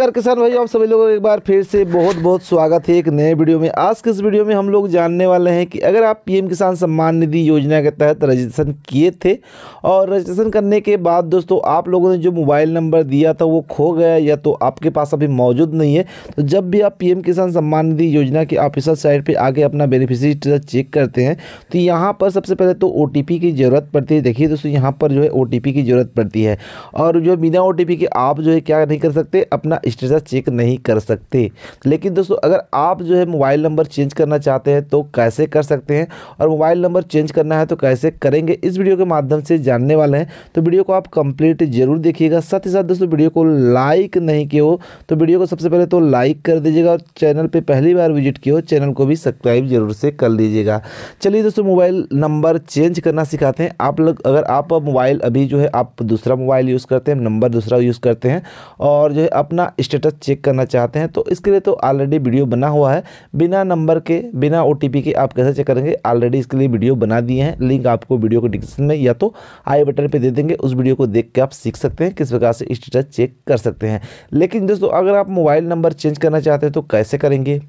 नमस्कार किसान भाई आप सभी लोगों को एक बार फिर से बहुत बहुत स्वागत है एक नए वीडियो में। आज के इस वीडियो में हम लोग जानने वाले हैं कि अगर आप पीएम किसान सम्मान निधि योजना के तहत रजिस्ट्रेशन किए थे और रजिस्ट्रेशन करने के बाद दोस्तों, आप लोगों ने जो मोबाइल नंबर दिया था वो खो गया या तो आपके पास अभी मौजूद नहीं है तो जब भी आप पीएम किसान सम्मान निधि योजना के ऑफिसर साइट पर आके अपना बेनिफिशरी चेक करते हैं तो यहाँ पर सबसे पहले तो ओटीपी की ज़रूरत पड़ती है। देखिए दोस्तों, यहाँ पर जो है ओटीपी की ज़रूरत पड़ती है और जो बिना ओटीपी के आप जो है क्या नहीं कर सकते, अपना स्टेटस चेक नहीं कर सकते। लेकिन दोस्तों, अगर आप जो है मोबाइल नंबर चेंज करना चाहते हैं तो कैसे कर सकते हैं? और मोबाइल नंबर चेंज करना है तो कैसे करेंगे? इस वीडियो के माध्यम से जानने वाले हैं। तो वीडियो को आप कंप्लीट ज़रूर देखिएगा। साथ ही साथ दोस्तों, वीडियो को लाइक नहीं किए हो तो वीडियो को सबसे पहले तो लाइक कर दीजिएगा और चैनल पर पहली बार विज़िट किए हो, चैनल को भी सब्सक्राइब ज़रूर से कर लीजिएगा चलिए दोस्तों, मोबाइल नंबर चेंज करना सिखाते हैं। आप लोग, अगर आप मोबाइल अभी जो है, आप दूसरा मोबाइल यूज़ करते हैं, नंबर दूसरा यूज़ करते हैं, और जो है अपना स्टेटस चेक करना चाहते हैं तो इसके लिए तो ऑलरेडी वीडियो बना हुआ है। बिना नंबर के, बिना ओटीपी के आप कैसे चेक करेंगे? ऑलरेडी इसके लिए वीडियो बना दिए हैं। लिंक आपको वीडियो के डिस्क्रिप्शन में या तो आई बटन पर दे देंगे। उस वीडियो को देख के आप सीख सकते हैं, किस प्रकार से स्टेटस चेक कर सकते हैं। लेकिन दोस्तों, अगर आप मोबाइल नंबर चेंज करना चाहते हैं तो कैसे करेंगे?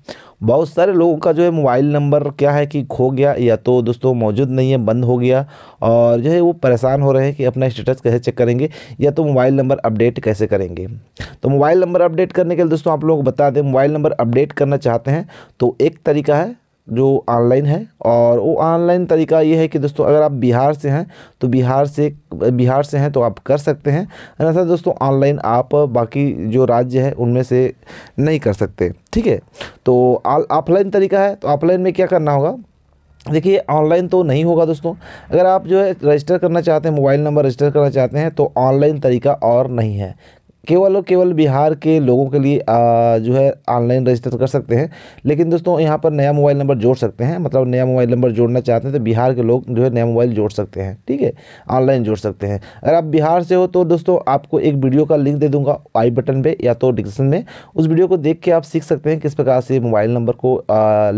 बहुत सारे लोगों का जो है मोबाइल नंबर क्या है कि खो गया या तो दोस्तों मौजूद नहीं है, बंद हो गया और जो है वो परेशान हो रहे हैं कि अपना स्टेटस कैसे चेक करेंगे या तो मोबाइल नंबर अपडेट कैसे करेंगे। तो मोबाइल नंबर अपडेट करने के लिए दोस्तों आप लोगों बता दें, मोबाइल नंबर अपडेट करना चाहते हैं तो एक तरीका है जो ऑनलाइन है और वो ऑनलाइन तरीका ये है कि दोस्तों, अगर आप बिहार से हैं तो बिहार से बिहार से हैं तो आप कर सकते हैं। अन्यथा दोस्तों ऑनलाइन आप बाकी जो राज्य है, उनमें से नहीं कर सकते। ठीक है? तो ऑफलाइन तरीका है तो ऑफलाइन में क्या करना होगा? देखिए ऑनलाइन तो नहीं होगा दोस्तों। अगर आप जो है रजिस्टर करना चाहते हैं मोबाइल नंबर रजिस्टर करना चाहते हैं तो ऑनलाइन तरीका और नहीं है। केवल और केवल बिहार के लोगों के लिए आ, जो है ऑनलाइन रजिस्टर कर सकते हैं। लेकिन दोस्तों यहाँ पर नया मोबाइल नंबर जोड़ सकते हैं। मतलब नया मोबाइल नंबर जोड़ना चाहते हैं तो बिहार के लोग जो है नया मोबाइल जोड़ सकते हैं। ठीक है? ऑनलाइन जोड़ सकते हैं। अगर आप बिहार से हो तो दोस्तों आपको एक वीडियो का लिंक दे दूँगा आई बटन पर या तो डिस्क्रिप्शन में। उस वीडियो को देख के आप सीख सकते हैं किस प्रकार से मोबाइल नंबर को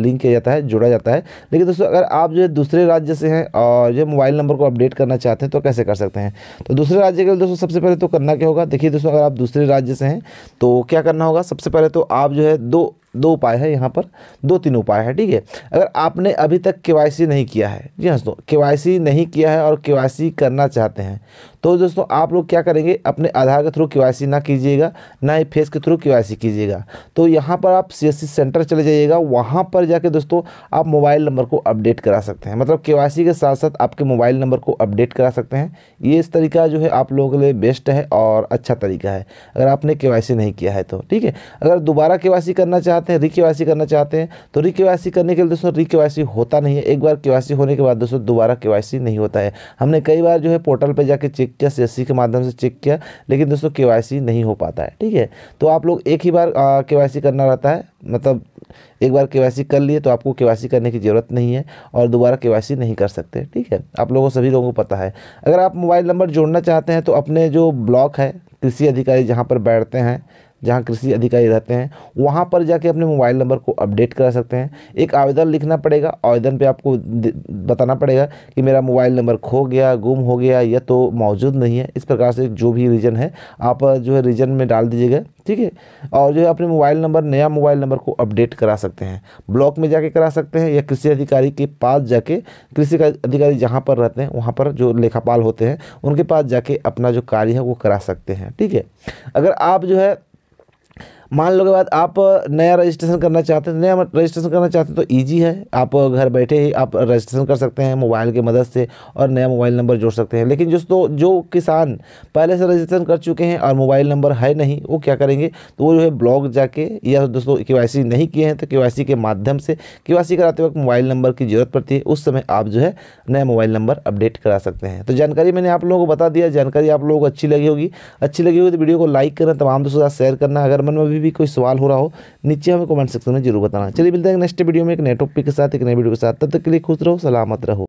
लिंक किया जाता है जोड़ा जाता है। लेकिन दोस्तों अगर आप जो है दूसरे राज्य से हैं और जो मोबाइल नंबर को अपडेट करना चाहते हैं तो कैसे कर सकते हैं? तो दूसरे राज्य के लिए दोस्तों सबसे पहले तो करना क्या होगा? देखिए दोस्तों अगर आप दूसरे राज्य से हैं तो क्या करना होगा? सबसे पहले तो आप जो है दो दो उपाय है यहाँ पर, दो तीन उपाय है, ठीक है? अगर आपने अभी तक के नहीं किया है, जी हाँ दोस्तों, के नहीं किया है और के करना चाहते हैं तो दोस्तों आप लोग क्या करेंगे, अपने आधार के थ्रू के ना कीजिएगा, ना ही फेस के थ्रू के कीजिएगा। तो यहाँ पर आप सीएससी सेंटर चले जाइएगा, वहाँ पर जाके दोस्तों आप मोबाइल नंबर को अपडेट करा सकते हैं। मतलब के के साथ साथ आपके मोबाइल नंबर को अपडेट करा सकते हैं। ये इस तरीका जो है आप लोगों के लिए बेस्ट है और अच्छा तरीका है, अगर आपने के नहीं किया है तो ठीक है? अगर दोबारा के करना चाहते हैं री के करना चाहते हैं तो री के करने के लिए दोस्तों री के होता नहीं है। एक बार के होने के बाद दोस्तों दोबारा के नहीं होता है। हमने कई बार जो है पोर्टल पर जाके चेक किया सी के माध्यम से चेक किया, लेकिन दोस्तों के नहीं हो पाता है, ठीक है? तो आप लोग एक ही बार के करना रहता है मतलब एक बार के कर लिए तो आपको के करने की ज़रूरत नहीं है और दोबारा के नहीं कर सकते, ठीक है? आप लोगों सभी लोगों को पता है। अगर आप मोबाइल नंबर जोड़ना चाहते हैं तो अपने जो ब्लॉक है, कृषि अधिकारी जहाँ पर बैठते हैं जहाँ कृषि अधिकारी रहते हैं, वहाँ पर जाके अपने मोबाइल नंबर को अपडेट करा सकते हैं। एक आवेदन लिखना पड़ेगा, आवेदन पे आपको बताना पड़ेगा कि मेरा मोबाइल नंबर खो गया, गुम हो गया, या तो मौजूद नहीं है। इस प्रकार से जो भी रीजन है, आप जो है रीजन में डाल दीजिएगा, ठीक है? और जो है अपने मोबाइल नंबर, नया मोबाइल नंबर को अपडेट करा सकते हैं। ब्लॉक में जाके करा सकते हैं, या कृषि अधिकारी के पास जाके, कृषि अधिकारी जहाँ पर रहते हैं, वहाँ पर जो लेखापाल होते हैं, उनके पास जाके अपना जो कार्य है वो करा सकते हैं, ठीक है? अगर आप जो है मान लो के बाद आप नया रजिस्ट्रेशन करना चाहते हैं नया रजिस्ट्रेशन करना चाहते हैं तो ईजी है। आप घर बैठे ही आप रजिस्ट्रेशन कर सकते हैं मोबाइल की मदद से और नया मोबाइल नंबर जोड़ सकते हैं। लेकिन दोस्तों जो किसान पहले से रजिस्ट्रेशन कर चुके हैं और मोबाइल नंबर है नहीं, वो क्या करेंगे? तो वो जो है ब्लॉग जाके या दोस्तों के नहीं किए हैं तो के के माध्यम से, के कराते वक्त मोबाइल नंबर की ज़रूरत पड़ती है। उस समय आप जो है नया मोबाइल नंबर अपडेट करा सकते हैं। तो जानकारी मैंने आप लोगों को बता दिया, जानकारी आप लोगों को अच्छी लगी होगी। अच्छी लगी होगी तो वीडियो को लाइक करना, तमाम दोस्तों साथ शेयर करना। अगर मन में भी कोई सवाल हो रहा हो, नीचे हमें कमेंट सेक्शन में ज़रूर बताना। चलिए मिलते हैं नेक्स्ट वीडियो में एक नए टॉपिक के साथ, एक नए वीडियो के साथ। तब तक के लिए खुश रहो, सलामत रहो।